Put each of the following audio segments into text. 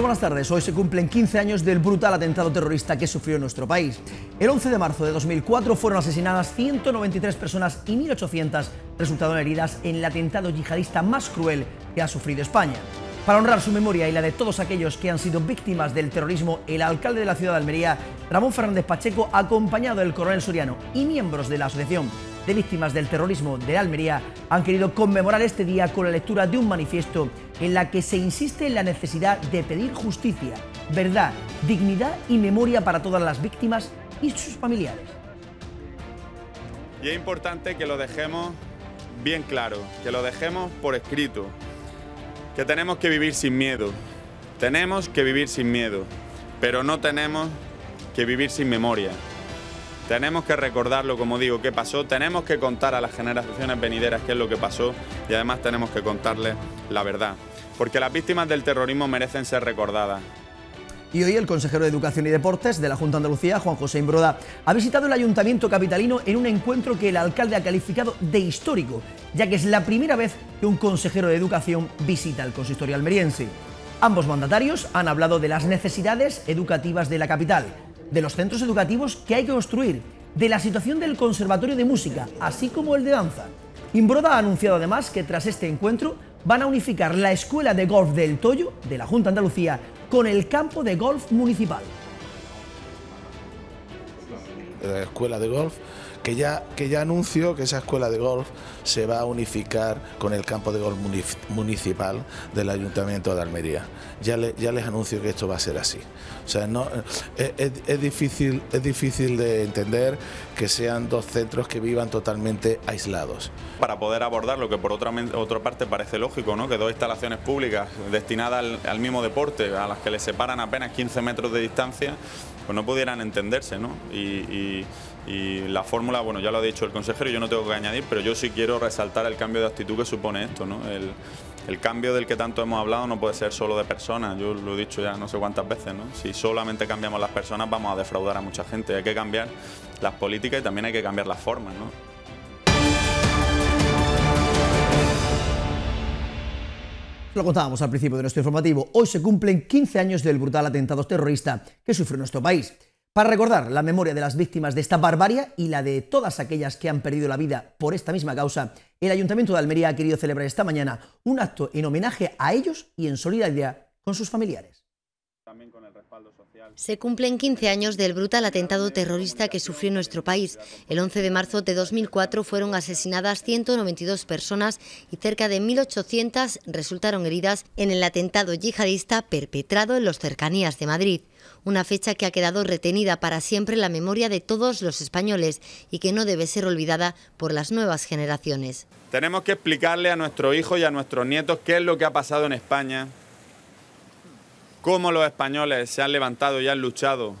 Buenas tardes. Hoy se cumplen 15 años del brutal atentado terrorista que sufrió nuestro país. El 11 de marzo de 2004 fueron asesinadas 193 personas y 1.800 resultaron heridas en el atentado yihadista más cruel que ha sufrido España. Para honrar su memoria y la de todos aquellos que han sido víctimas del terrorismo, el alcalde de la ciudad de Almería, Ramón Fernández Pacheco, acompañado del coronel Soriano y miembros de la Asociación de Víctimas del Terrorismo de Almería, han querido conmemorar este día con la lectura de un manifiesto en la que se insiste en la necesidad de pedir justicia, verdad, dignidad y memoria para todas las víctimas y sus familiares. Y es importante que lo dejemos bien claro, que lo dejemos por escrito, que tenemos que vivir sin miedo, tenemos que vivir sin miedo, pero no tenemos que vivir sin memoria. Tenemos que recordarlo, como digo, qué pasó, tenemos que contar a las generaciones venideras qué es lo que pasó y además tenemos que contarles la verdad porque las víctimas del terrorismo merecen ser recordadas. Y hoy el consejero de Educación y Deportes de la Junta de Andalucía, Juan José Imbroda, ha visitado el Ayuntamiento Capitalino en un encuentro que el alcalde ha calificado de histórico, ya que es la primera vez que un consejero de Educación visita el consistorio almeriense. Ambos mandatarios han hablado de las necesidades educativas de la capital, de los centros educativos que hay que construir, de la situación del Conservatorio de Música, así como el de danza. Imbroda ha anunciado además que tras este encuentro van a unificar la escuela de golf del Toyo, de la Junta Andalucía, con el campo de golf municipal. La escuela de golf que ya, que ya anunció que esa escuela de golf se va a unificar con el campo de golf municipal del Ayuntamiento de Almería. Ya, ya les anuncio que esto va a ser así. O sea, no, eh, es, difícil, es difícil de entender que sean dos centros que vivan totalmente aislados. Para poder abordar lo que por otra, otra parte parece lógico, ¿no? que dos instalaciones públicas destinadas al, mismo deporte, a las que les separan apenas 15 metros de distancia, pues no pudieran entenderse. ¿no? La fórmula, bueno, ya lo ha dicho el consejero, yo no tengo que añadir, pero yo sí quiero resaltar el cambio de actitud que supone esto, ¿no? El, cambio del que tanto hemos hablado no puede ser solo de personas, yo lo he dicho ya no sé cuántas veces, ¿no? Si solamente cambiamos las personas vamos a defraudar a mucha gente, hay que cambiar las políticas y también hay que cambiar las formas, ¿no? Lo contábamos al principio de nuestro informativo. Hoy se cumplen 15 años del brutal atentado terrorista que sufrió nuestro país. Para recordar la memoria de las víctimas de esta barbarie y la de todas aquellas que han perdido la vida por esta misma causa, el Ayuntamiento de Almería ha querido celebrar esta mañana un acto en homenaje a ellos y en solidaridad con sus familiares. Se cumplen 15 años del brutal atentado terrorista que sufrió nuestro país. El 11 de marzo de 2004 fueron asesinadas 192 personas y cerca de 1.800 resultaron heridas en el atentado yihadista perpetrado en los cercanías de Madrid una fecha que ha quedado retenida para siempre en la memoria de todos los españoles y que no debe ser olvidada por las nuevas generaciones. Tenemos que explicarle a nuestros hijos y a nuestros nietos qué es lo que ha pasado en España, cómo los españoles se han levantado y han luchado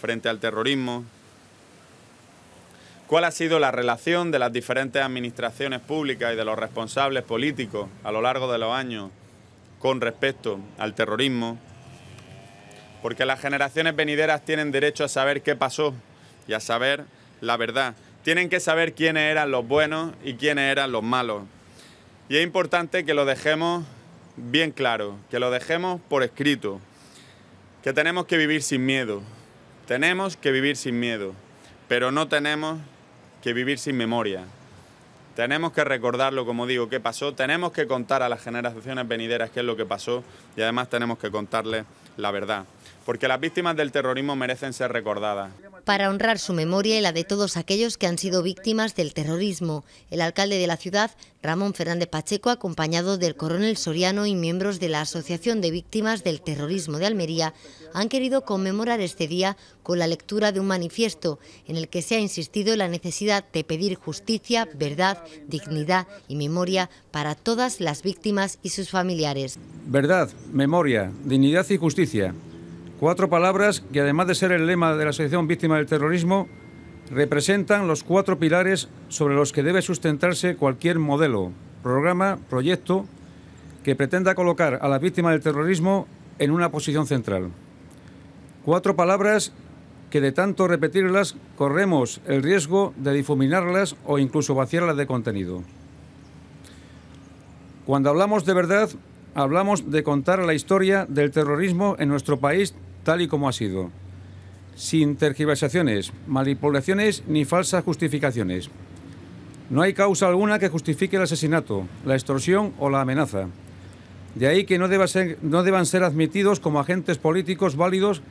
frente al terrorismo, cuál ha sido la relación de las diferentes administraciones públicas y de los responsables políticos a lo largo de los años con respecto al terrorismo porque las generaciones venideras tienen derecho a saber qué pasó y a saber la verdad. Tienen que saber quiénes eran los buenos y quiénes eran los malos. Y es importante que lo dejemos bien claro, que lo dejemos por escrito, que tenemos que vivir sin miedo. Tenemos que vivir sin miedo, pero no tenemos que vivir sin memoria. Tenemos que recordarlo, como digo, qué pasó, tenemos que contar a las generaciones venideras qué es lo que pasó y además tenemos que contarles la verdad porque las víctimas del terrorismo merecen ser recordadas. Para honrar su memoria y la de todos aquellos que han sido víctimas del terrorismo, el alcalde de la ciudad, Ramón Fernández Pacheco, acompañado del coronel Soriano y miembros de la Asociación de Víctimas del Terrorismo de Almería, han querido conmemorar este día con la lectura de un manifiesto en el que se ha insistido en la necesidad de pedir justicia, verdad, dignidad y memoria para todas las víctimas y sus familiares. Verdad, memoria, dignidad y justicia Cuatro palabras que, además de ser el lema de la Asociación Víctima del Terrorismo, representan los cuatro pilares sobre los que debe sustentarse cualquier modelo, programa, proyecto que pretenda colocar a la víctima del terrorismo en una posición central. Cuatro palabras que de tanto repetirlas corremos el riesgo de difuminarlas o incluso vaciarlas de contenido. Cuando hablamos de verdad, hablamos de contar la historia del terrorismo en nuestro país tal y como ha sido, sin tergiversaciones, manipulaciones ni falsas justificaciones. No hay causa alguna que justifique el asesinato, la extorsión o la amenaza. De ahí que no, no deban ser admitidos como agentes políticos válidos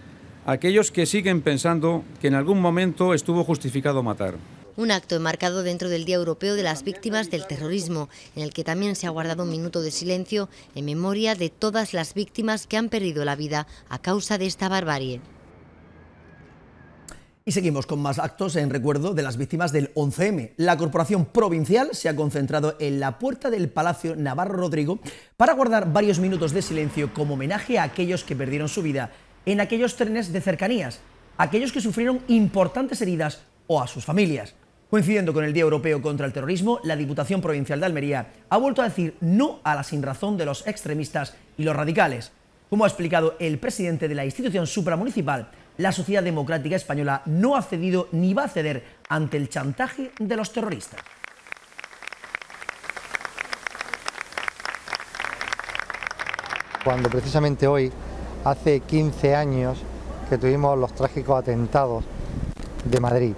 aquellos que siguen pensando que en algún momento estuvo justificado matar. Un acto enmarcado dentro del Día Europeo de las Víctimas del Terrorismo, en el que también se ha guardado un minuto de silencio en memoria de todas las víctimas que han perdido la vida a causa de esta barbarie. Y seguimos con más actos en recuerdo de las víctimas del 11M. La Corporación Provincial se ha concentrado en la puerta del Palacio Navarro Rodrigo para guardar varios minutos de silencio como homenaje a aquellos que perdieron su vida en aquellos trenes de cercanías, aquellos que sufrieron importantes heridas o a sus familias. Coincidiendo con el Día Europeo contra el Terrorismo, la Diputación Provincial de Almería ha vuelto a decir no a la sinrazón de los extremistas y los radicales. Como ha explicado el presidente de la institución supramunicipal, la sociedad democrática española no ha cedido ni va a ceder ante el chantaje de los terroristas. Cuando precisamente hoy, hace 15 años que tuvimos los trágicos atentados de Madrid,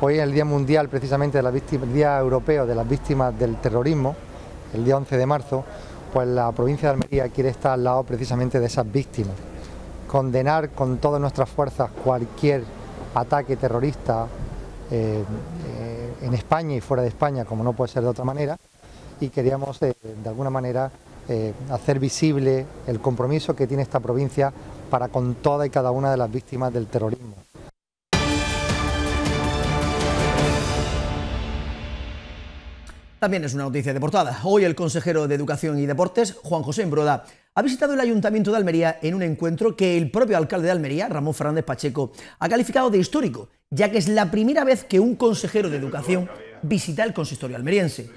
Hoy es el Día Mundial precisamente de Día Europeo de las Víctimas del Terrorismo, el día 11 de marzo, pues la provincia de Almería quiere estar al lado precisamente de esas víctimas. Condenar con todas nuestras fuerzas cualquier ataque terrorista eh, eh, en España y fuera de España, como no puede ser de otra manera, y queríamos eh, de alguna manera hacer visible el compromiso que tiene esta provincia para con toda y cada una de las víctimas del terrorismo. También es una noticia de portada. Hoy el consejero de Educación y Deportes, Juan José Embroda, ha visitado el Ayuntamiento de Almería en un encuentro que el propio alcalde de Almería, Ramón Fernández Pacheco, ha calificado de histórico, ya que es la primera vez que un consejero de Educación visita el consistorio almeriense.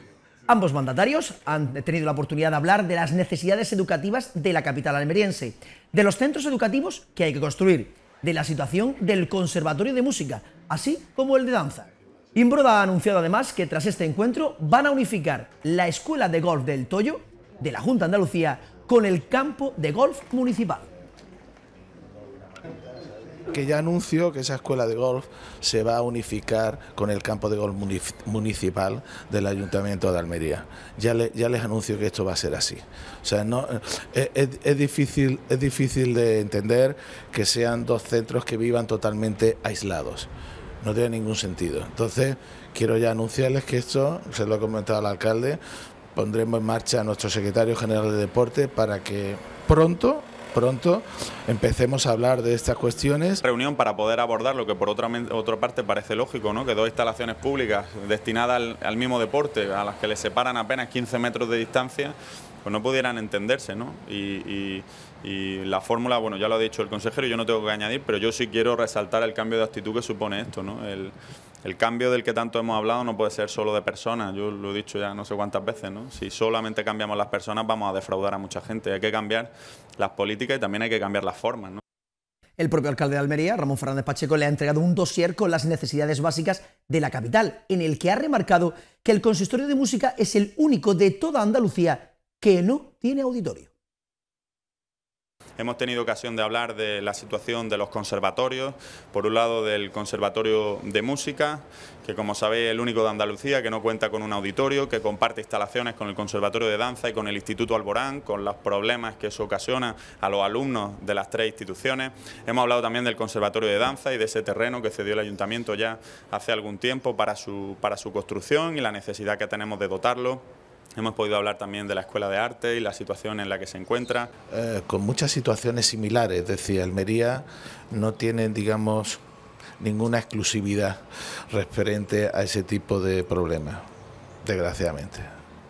Ambos mandatarios han tenido la oportunidad de hablar de las necesidades educativas de la capital almeriense, de los centros educativos que hay que construir, de la situación del Conservatorio de Música, así como el de danza. Imbroda ha anunciado además que tras este encuentro van a unificar la Escuela de Golf del Toyo de la Junta de Andalucía con el campo de golf municipal. Que ya anunció que esa escuela de golf se va a unificar con el campo de golf municipal del Ayuntamiento de Almería. Ya, les anuncio que esto va a ser así. O sea, eh, es, difícil, es difícil de entender que sean dos centros que vivan totalmente aislados no tiene ningún sentido. Entonces, quiero ya anunciarles que esto, se lo ha comentado al alcalde, pondremos en marcha a nuestro secretario general de deporte para que pronto pronto empecemos a hablar de estas cuestiones. Reunión para poder abordar lo que por otra, otra parte parece lógico, ¿no? que dos instalaciones públicas destinadas al, mismo deporte, a las que les separan apenas 15 metros de distancia, pues no pudieran entenderse. ¿no? y la fórmula, bueno, ya lo ha dicho el consejero, yo no tengo que añadir, pero yo sí quiero resaltar el cambio de actitud que supone esto, ¿no? El, cambio del que tanto hemos hablado no puede ser solo de personas, yo lo he dicho ya no sé cuántas veces, ¿no? Si solamente cambiamos las personas vamos a defraudar a mucha gente, hay que cambiar las políticas y también hay que cambiar las formas, ¿no? El propio alcalde de Almería, Ramón Fernández Pacheco, le ha entregado un dossier con las necesidades básicas de la capital, en el que ha remarcado que el consistorio de música es el único de toda Andalucía que no tiene auditorio. Hemos tenido ocasión de hablar de la situación de los conservatorios, por un lado del Conservatorio de Música, que como sabéis es el único de Andalucía que no cuenta con un auditorio, que comparte instalaciones con el Conservatorio de Danza y con el Instituto Alborán, con los problemas que eso ocasiona a los alumnos de las tres instituciones. Hemos hablado también del Conservatorio de Danza y de ese terreno que cedió el Ayuntamiento ya hace algún tiempo para su, para su construcción y la necesidad que tenemos de dotarlo. Hemos podido hablar también de la Escuela de Arte y la situación en la que se encuentra. Eh, con muchas situaciones similares, es decir, Almería no tiene, digamos, ninguna exclusividad referente a ese tipo de problemas, desgraciadamente.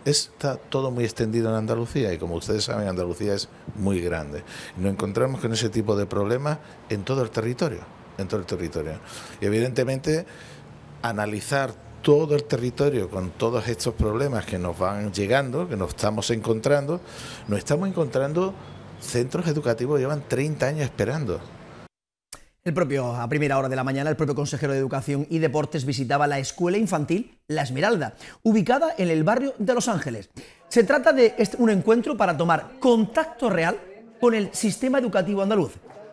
Está todo muy extendido en Andalucía y como ustedes saben, Andalucía es muy grande. Nos encontramos con ese tipo de problemas en todo el territorio, en todo el territorio. Y evidentemente analizar todo el territorio con todos estos problemas que nos van llegando, que nos estamos encontrando, nos estamos encontrando centros educativos que llevan 30 años esperando. El propio, a primera hora de la mañana, el propio consejero de Educación y Deportes visitaba la escuela infantil La Esmeralda, ubicada en el barrio de Los Ángeles. Se trata de un encuentro para tomar contacto real con el sistema educativo andaluz.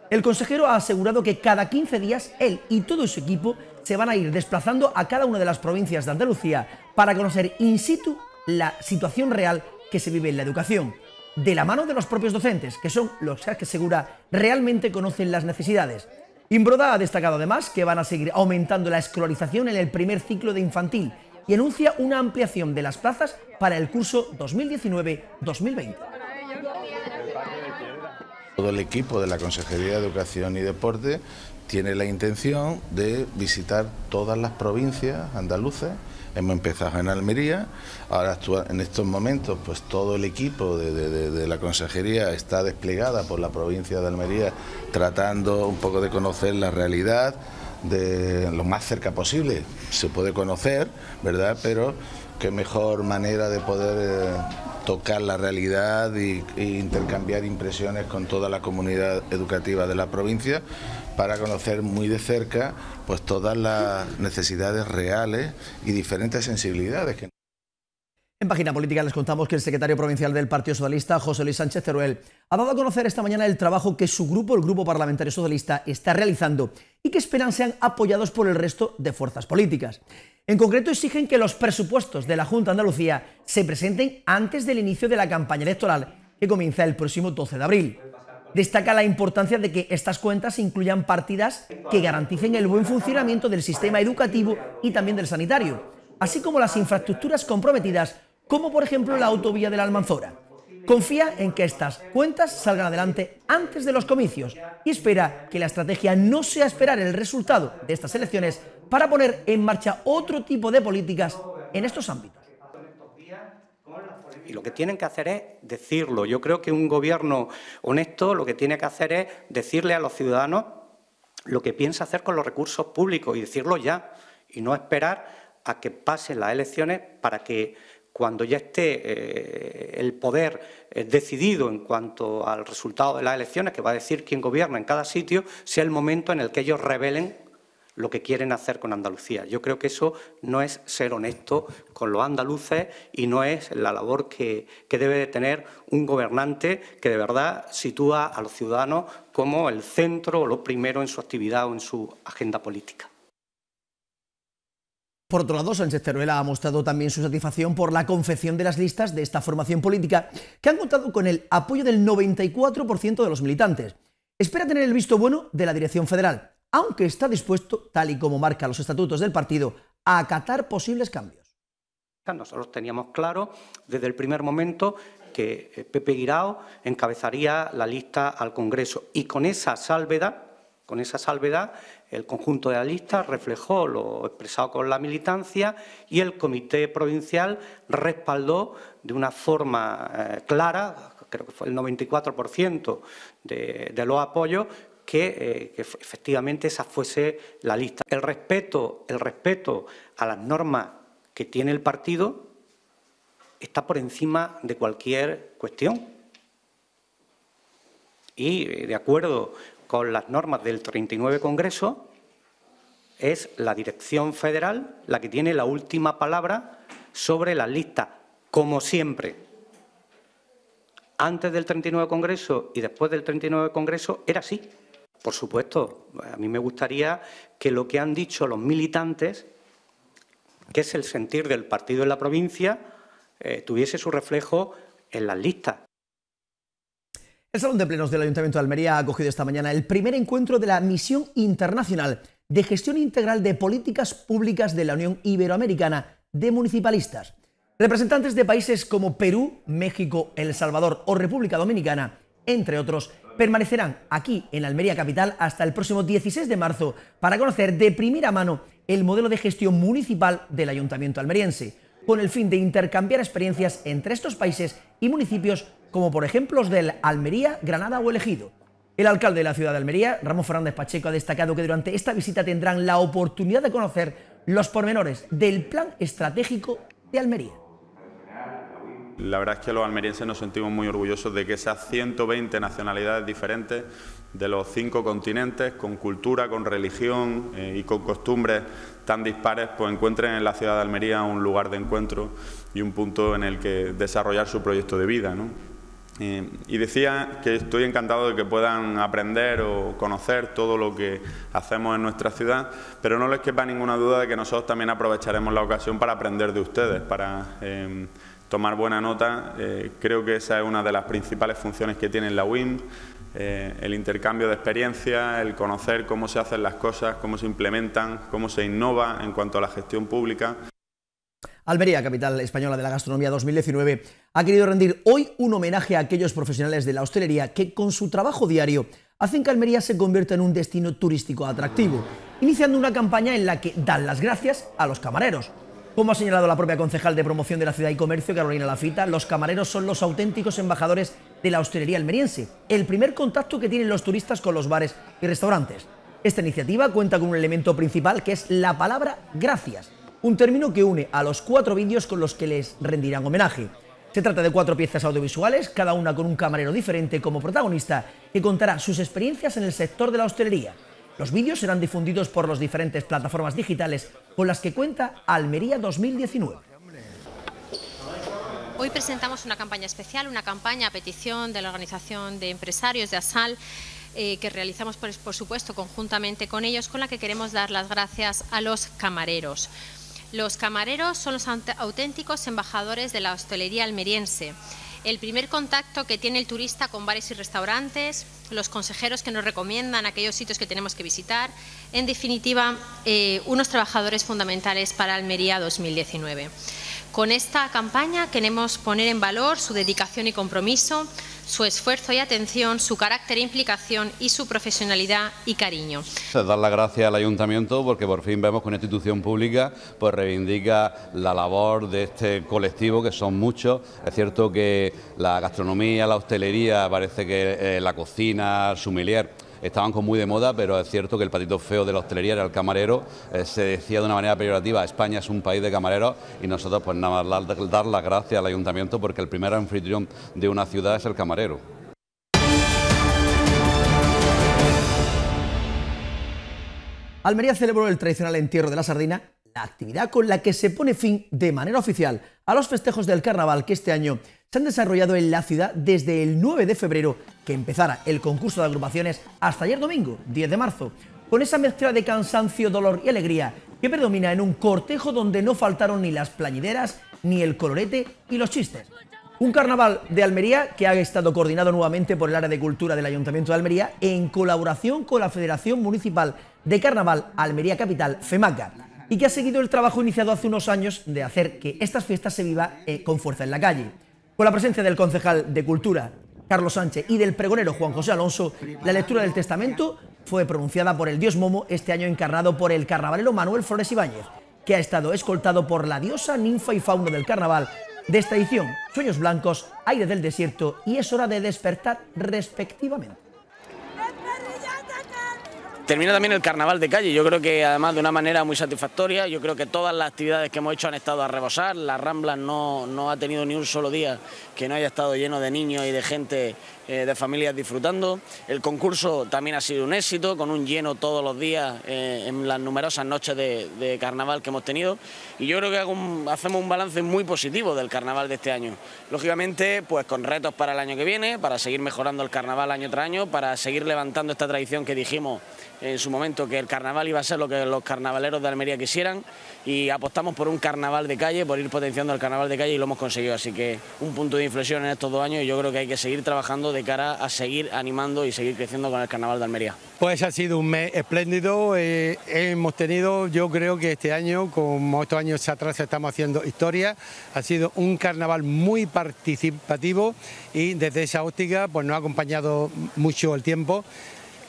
El consejero ha asegurado que cada 15 días él y todo su equipo se van a ir desplazando a cada una de las provincias de Andalucía para conocer in situ la situación real que se vive en la educación, de la mano de los propios docentes, que son los que asegura realmente conocen las necesidades. Imbroda ha destacado además que van a seguir aumentando la escolarización en el primer ciclo de infantil y anuncia una ampliación de las plazas para el curso 2019-2020. Todo el equipo de la Consejería de Educación y Deporte tiene la intención de visitar todas las provincias andaluces Hemos empezado en Almería, ahora en estos momentos pues todo el equipo de, la consejería está desplegada por la provincia de Almería tratando un poco de conocer la realidad de lo más cerca posible. Se puede conocer, ¿verdad? Pero qué mejor manera de poder eh, tocar la realidad e intercambiar impresiones con toda la comunidad educativa de la provincia para conocer muy de cerca pues todas las necesidades reales y diferentes sensibilidades. En página política les contamos que el secretario provincial del Partido Socialista, José Luis Sánchez Teruel, ha dado a conocer esta mañana el trabajo que su grupo, el Grupo Parlamentario Socialista, está realizando y que esperan sean apoyados por el resto de fuerzas políticas. En concreto, exigen que los presupuestos de la Junta de Andalucía se presenten antes del inicio de la campaña electoral, que comienza el próximo 12 de abril. Destaca la importancia de que estas cuentas incluyan partidas que garanticen el buen funcionamiento del sistema educativo y también del sanitario, así como las infraestructuras comprometidas, como por ejemplo la autovía de la Almanzora. Confía en que estas cuentas salgan adelante antes de los comicios y espera que la estrategia no sea esperar el resultado de estas elecciones para poner en marcha otro tipo de políticas en estos ámbitos y lo que tienen que hacer es decirlo. Yo creo que un gobierno honesto lo que tiene que hacer es decirle a los ciudadanos lo que piensa hacer con los recursos públicos y decirlo ya y no esperar a que pasen las elecciones para que cuando ya esté eh, el poder eh, decidido en cuanto al resultado de las elecciones, que va a decir quién gobierna en cada sitio, sea el momento en el que ellos revelen lo que quieren hacer con Andalucía. Yo creo que eso no es ser honesto con los andaluces y no es la labor que, debe de tener un gobernante que de verdad sitúa a los ciudadanos como el centro o lo primero en su actividad o en su agenda política. Por otro lado, Sánchez Teruela ha mostrado también su satisfacción por la confección de las listas de esta formación política, que han contado con el apoyo del 94% de los militantes. Espera tener el visto bueno de la dirección federal aunque está dispuesto, tal y como marca los estatutos del partido, a acatar posibles cambios. Nosotros teníamos claro desde el primer momento que eh, Pepe Guirao encabezaría la lista al Congreso y con esa salvedad, con esa salvedad, el conjunto de la lista reflejó lo expresado con la militancia y el Comité Provincial respaldó de una forma eh, clara, creo que fue el 94% de, de los apoyos, eh, que, efectivamente esa fuese la lista. El respeto, el respeto a las normas que tiene el partido está por encima de cualquier cuestión. Y eh, de acuerdo con las normas del 39 Congreso, es la Dirección Federal la que tiene la última palabra sobre la lista, como siempre. Antes del 39 Congreso y después del 39 Congreso era así. Por supuesto, a mí me gustaría que lo que han dicho los militantes, que es el sentir del partido en la provincia, eh, tuviese su reflejo en las listas. El Salón de Plenos del Ayuntamiento de Almería ha acogido esta mañana el primer encuentro de la Misión Internacional de Gestión Integral de Políticas Públicas de la Unión Iberoamericana de Municipalistas. Representantes de países como Perú, México, El Salvador o República Dominicana, entre otros, permanecerán aquí en Almería Capital hasta el próximo 16 de marzo para conocer de primera mano el modelo de gestión municipal del Ayuntamiento almeriense, con el fin de intercambiar experiencias entre estos países y municipios como por ejemplo los del Almería, Granada o Elegido. El alcalde de la ciudad de Almería, Ramón Fernández Pacheco, ha destacado que durante esta visita tendrán la oportunidad de conocer los pormenores del plan estratégico de Almería. La verdad es que los almerienses nos sentimos muy orgullosos de que esas 120 nacionalidades diferentes de los cinco continentes, con cultura, con religión eh, y con costumbres tan dispares, pues encuentren en la ciudad de Almería un lugar de encuentro y un punto en el que desarrollar su proyecto de vida. Eh, y decía que estoy encantado de que puedan aprender o conocer todo lo que hacemos en nuestra ciudad, pero no les quepa ninguna duda de que nosotros también aprovecharemos la ocasión para aprender de ustedes, para eh, tomar buena nota. Eh, creo que esa es una de las principales funciones que tiene la WIM, eh, el intercambio de experiencias, el conocer cómo se hacen las cosas, cómo se implementan, cómo se innova en cuanto a la gestión pública. Almería, capital española de la gastronomía 2019, ha querido rendir hoy un homenaje a aquellos profesionales de la hostelería que con su trabajo diario hacen que Almería se convierta en un destino turístico atractivo, iniciando una campaña en la que dan las gracias a los camareros, como ha señalado la propia concejal de promoción de la ciudad y comercio, Carolina Lafita, los camareros son los auténticos embajadores de la hostelería almeriense, el primer contacto que tienen los turistas con los bares y restaurantes. Esta iniciativa cuenta con un elemento principal que es la palabra gracias, un término que une a los cuatro vídeos con los que les rendirán homenaje. Se trata de cuatro piezas audiovisuales, cada una con un camarero diferente como protagonista, que contará sus experiencias en el sector de la hostelería. Los vídeos serán difundidos por las diferentes plataformas digitales con las que cuenta Almería 2019. Hoy presentamos una campaña especial, una campaña a petición de la Organización de Empresarios de ASAL, eh, que realizamos, por, por supuesto, conjuntamente con ellos, con la que queremos dar las gracias a los camareros. Los camareros son los auténticos embajadores de la hostelería almeriense el primer contacto que tiene el turista con bares y restaurantes, los consejeros que nos recomiendan aquellos sitios que tenemos que visitar, en definitiva, eh, unos trabajadores fundamentales para Almería 2019. Con esta campaña queremos poner en valor su dedicación y compromiso, su esfuerzo y atención, su carácter e implicación y su profesionalidad y cariño. Dar las gracias al Ayuntamiento porque por fin vemos que una institución pública pues reivindica la labor de este colectivo que son muchos. Es cierto que la gastronomía, la hostelería, parece que la cocina, el estaban con muy de moda, pero es cierto que el patito feo de la hostelería era el camarero, eh, se decía de una manera peyorativa, España es un país de camareros y nosotros pues nada más dar las gracias al ayuntamiento porque el primer anfitrión de una ciudad es el camarero. Almería celebró el tradicional entierro de la sardina, actividad con la que se pone fin de manera oficial a los festejos del carnaval que este año se han desarrollado en la ciudad desde el 9 de febrero, que empezara el concurso de agrupaciones, hasta ayer domingo, 10 de marzo, con esa mezcla de cansancio, dolor y alegría que predomina en un cortejo donde no faltaron ni las plañideras, ni el colorete y los chistes. Un carnaval de Almería que ha estado coordinado nuevamente por el área de cultura del Ayuntamiento de Almería en colaboración con la Federación Municipal de Carnaval Almería Capital, FEMACA, y que ha seguido el trabajo iniciado hace unos años de hacer que estas fiestas se viva eh, con fuerza en la calle. Con la presencia del concejal de Cultura, Carlos Sánchez, y del pregonero Juan José Alonso, la lectura del testamento fue pronunciada por el dios Momo, este año encarnado por el carnavalero Manuel Flores Ibáñez, que ha estado escoltado por la diosa, ninfa y fauno del carnaval de esta edición, Sueños Blancos, Aire del Desierto y Es hora de despertar respectivamente. Termina también el carnaval de calle, yo creo que además de una manera muy satisfactoria, yo creo que todas las actividades que hemos hecho han estado a rebosar, la Rambla no, no ha tenido ni un solo día que no haya estado lleno de niños y de gente eh, de familias disfrutando. El concurso también ha sido un éxito, con un lleno todos los días eh, en las numerosas noches de, carnaval que hemos tenido. Y yo creo que hacemos un balance muy positivo del carnaval de este año. Lógicamente, pues con retos para el año que viene, para seguir mejorando el carnaval año tras año, para seguir levantando esta tradición que dijimos en su momento que el carnaval iba a ser lo que los carnavaleros de Almería quisieran y apostamos por un carnaval de calle, por ir potenciando el carnaval de calle y lo hemos conseguido. Así que un punto de inflexión en estos dos años y yo creo que hay que seguir trabajando cara a seguir animando y seguir creciendo con el carnaval de Almería. Pues ha sido un mes espléndido, eh, hemos tenido, yo creo que este año, como estos años atrás estamos haciendo historia, ha sido un carnaval muy participativo y desde esa óptica pues nos ha acompañado mucho el tiempo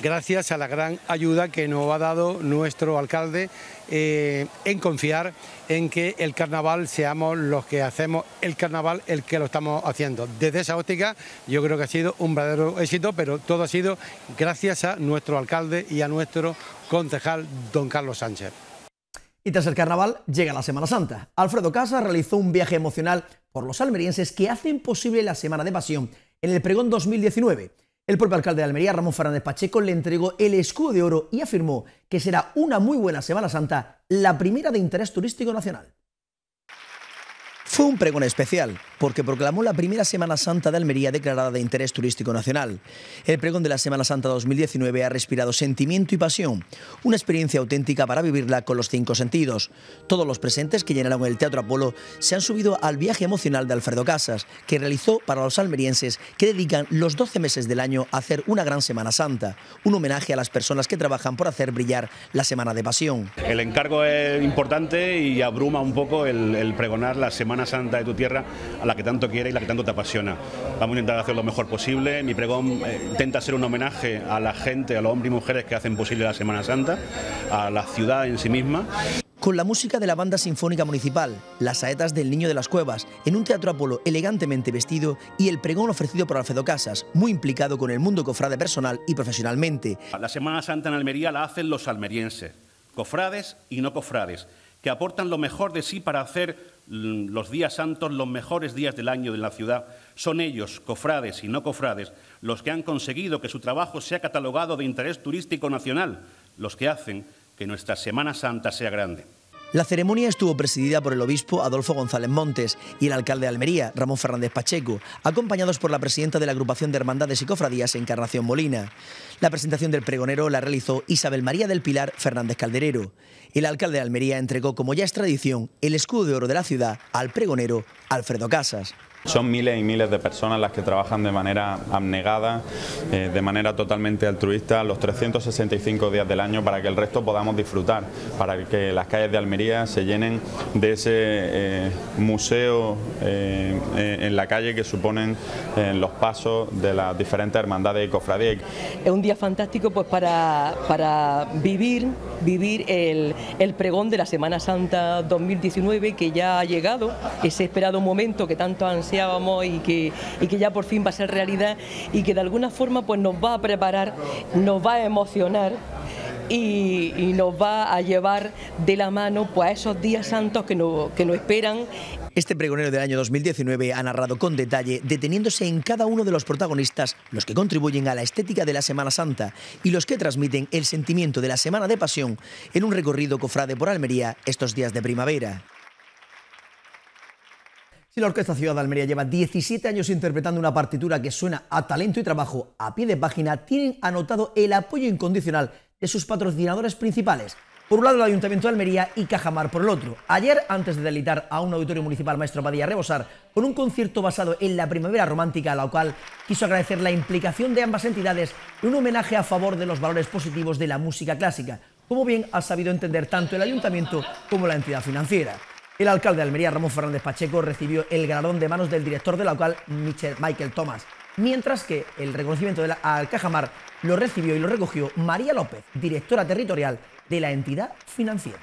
gracias a la gran ayuda que nos ha dado nuestro alcalde eh, en confiar en que el carnaval seamos los que hacemos el carnaval, el que lo estamos haciendo. Desde esa óptica yo creo que ha sido un verdadero éxito, pero todo ha sido gracias a nuestro alcalde y a nuestro concejal, don Carlos Sánchez. Y tras el carnaval llega la Semana Santa. Alfredo Casa realizó un viaje emocional por los almerienses que hacen posible la Semana de Pasión en el pregón 2019. El propio alcalde de Almería, Ramón Fernández Pacheco, le entregó el escudo de oro y afirmó que será una muy buena Semana Santa, la primera de interés turístico nacional. Fue un pregón especial, porque proclamó la primera Semana Santa de Almería declarada de interés turístico nacional. El pregón de la Semana Santa 2019 ha respirado sentimiento y pasión, una experiencia auténtica para vivirla con los cinco sentidos. Todos los presentes que llenaron el Teatro Apolo se han subido al viaje emocional de Alfredo Casas, que realizó para los almerienses que dedican los 12 meses del año a hacer una gran Semana Santa, un homenaje a las personas que trabajan por hacer brillar la Semana de Pasión. El encargo es importante y abruma un poco el, el pregonar la Semana Santa de tu tierra, a la que tanto quieres y la que tanto te apasiona. Vamos a intentar hacer lo mejor posible. Mi pregón eh, intenta ser un homenaje a la gente, a los hombres y mujeres que hacen posible la Semana Santa, a la ciudad en sí misma. Con la música de la Banda Sinfónica Municipal, las saetas del Niño de las Cuevas, en un teatro Apolo elegantemente vestido y el pregón ofrecido por Alfredo Casas, muy implicado con el mundo cofrade personal y profesionalmente. La Semana Santa en Almería la hacen los almerienses, cofrades y no cofrades, que aportan lo mejor de sí para hacer los días santos, los mejores días del año de la ciudad, son ellos, cofrades y no cofrades, los que han conseguido que su trabajo sea catalogado de interés turístico nacional, los que hacen que nuestra Semana Santa sea grande. La ceremonia estuvo presidida por el obispo Adolfo González Montes y el alcalde de Almería, Ramón Fernández Pacheco, acompañados por la presidenta de la agrupación de hermandades y cofradías Encarnación Molina. La presentación del pregonero la realizó Isabel María del Pilar Fernández Calderero. El alcalde de Almería entregó, como ya es tradición, el escudo de oro de la ciudad al pregonero Alfredo Casas. Son miles y miles de personas las que trabajan de manera abnegada, eh, de manera totalmente altruista, los 365 días del año para que el resto podamos disfrutar, para que las calles de Almería se llenen de ese eh, museo eh, en la calle que suponen los pasos de las diferentes hermandades y cofradías. Es un día fantástico pues para, para vivir, vivir el, el pregón de la Semana Santa 2019 que ya ha llegado, ese esperado momento que tanto han y que, ya por fin va a ser realidad y que de alguna forma pues nos va a preparar, nos va a emocionar y, nos va a llevar de la mano pues, a esos días santos que, que nos esperan. Este pregonero del año 2019 ha narrado con detalle, deteniéndose en cada uno de los protagonistas, los que contribuyen a la estética de la Semana Santa y los que transmiten el sentimiento de la Semana de Pasión en un recorrido cofrade por Almería estos días de primavera. Si la Orquesta Ciudad de Almería lleva 17 años interpretando una partitura que suena a talento y trabajo a pie de página, tienen anotado el apoyo incondicional de sus patrocinadores principales. Por un lado el Ayuntamiento de Almería y Cajamar por el otro. Ayer, antes de delitar a un auditorio municipal Maestro Padilla Rebosar con un concierto basado en la primavera romántica, la cual quiso agradecer la implicación de ambas entidades en un homenaje a favor de los valores positivos de la música clásica, como bien ha sabido entender tanto el Ayuntamiento como la entidad financiera. El alcalde de Almería, Ramón Fernández Pacheco, recibió el galardón de manos del director de la local, Michael Thomas, mientras que el reconocimiento de la Alcajamar lo recibió y lo recogió María López, directora territorial de la entidad financiera.